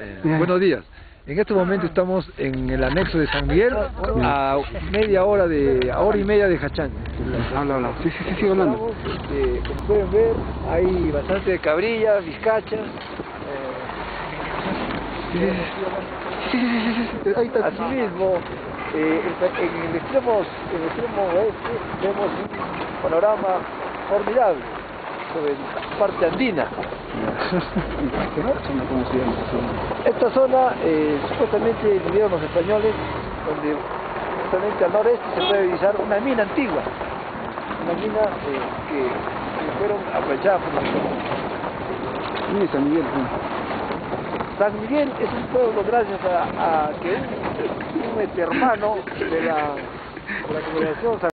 Eh, buenos días. En este momento estamos en el anexo de San Miguel a media hora de a hora y media de Hachán. Habla, habla. Sí, sí, sí, sigue hablando. Eh, como pueden ver, hay bastante cabrillas, vizcachas. Sí, sí, sí, sí, sí, sí, sí. Asimismo, eh, en en el extremo, en el extremo oeste vemos un panorama formidable sobre la parte andina. Esta zona eh, supuestamente vivieron los españoles, donde justamente al noreste se puede divisar una mina antigua, una mina eh, que, fueron aprovechadas por los españoles. San Miguel. San Miguel es un pueblo gracias a, que un, un este hermano de la, de la congregación San